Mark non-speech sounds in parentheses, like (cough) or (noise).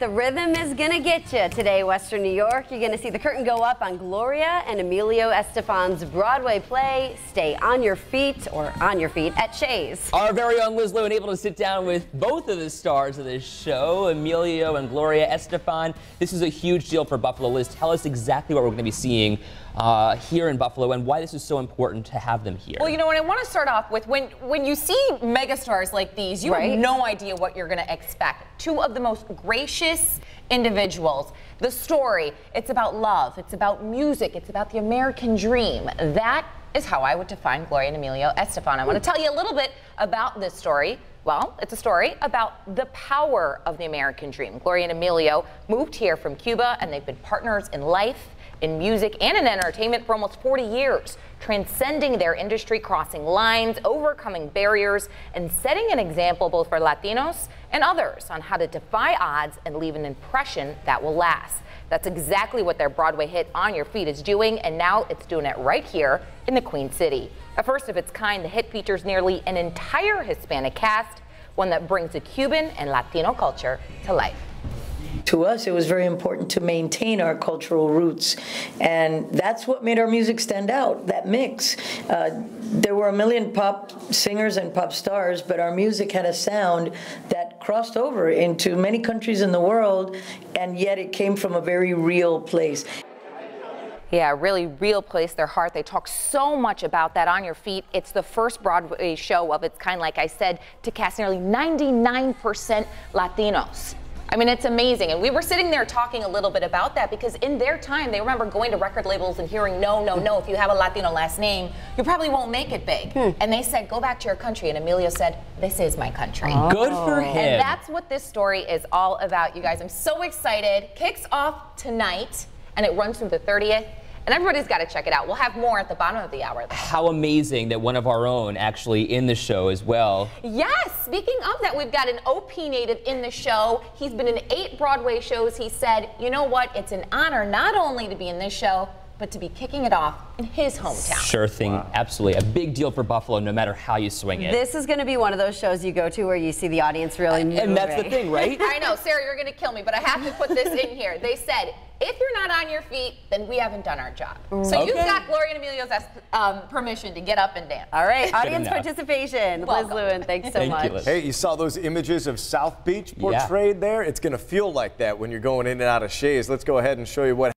the rhythm is gonna get you today, Western New York. You're gonna see the curtain go up on Gloria and Emilio Estefan's Broadway play, Stay on Your Feet or On Your Feet at Shea's. Our very own Liz Lewin able to sit down with both of the stars of this show, Emilio and Gloria Estefan. This is a huge deal for Buffalo. Liz, tell us exactly what we're gonna be seeing uh, here in Buffalo and why this is so important to have them here. Well, you know what? I want to start off with when when you see megastars like these, you Right. have no idea what you're going to expect. Two of the most gracious individuals. The story, it's about love, it's about music, it's about the American dream. That is how I would define Gloria and Emilio Estefan. I want to tell you a little bit about this story. Well, it's a story about the power of the American dream. Gloria and Emilio moved here from Cuba and they've been partners in life in music and in entertainment for almost 40 years, transcending their industry, crossing lines, overcoming barriers, and setting an example both for Latinos and others on how to defy odds and leave an impression that will last. That's exactly what their Broadway hit On Your Feet is doing, and now it's doing it right here in the Queen City. A first of its kind, the hit features nearly an entire Hispanic cast, one that brings the Cuban and Latino culture to life. To us, it was very important to maintain our cultural roots, and that's what made our music stand out. That mix. Uh, there were a million pop singers and pop stars, but our music had a sound that crossed over into many countries in the world, and yet it came from a very real place. Yeah, really real place, their heart. They talk so much about that on your feet. It's the first Broadway show of its kind, like I said, to cast nearly 99% Latinos. I mean, it's amazing. And we were sitting there talking a little bit about that because in their time, they remember going to record labels and hearing, no, no, no, if you have a Latino last name, you probably won't make it big. Hmm. And they said, go back to your country. And Emilio said, this is my country. Oh. Good for him. And that's what this story is all about, you guys. I'm so excited. Kicks off tonight and it runs through the 30th. And everybody's got to check it out. We'll have more at the bottom of the hour. Though. How amazing that one of our own actually in the show as well. Yes, speaking of that, we've got an OP native in the show. He's been in eight Broadway shows. He said, you know what? It's an honor not only to be in this show, but to be kicking it off in his hometown. Sure thing, absolutely. A big deal for Buffalo no matter how you swing it. This is gonna be one of those shows you go to where you see the audience really moving. and that's the thing, right? (laughs) I know, Sarah, you're going to kill me, but I have to put this in here. They said, if you're not on your feet, then we haven't done our job. So you've got Gloria and Emilio's um, permission to get up and dance. All right, audience enough. participation. Liz Lewin, thanks so Thank you, much. Liz. Hey, you saw those images of South Beach Yeah. portrayed there? It's going to feel like that when you're going in and out of Shea's. Let's go ahead and show you what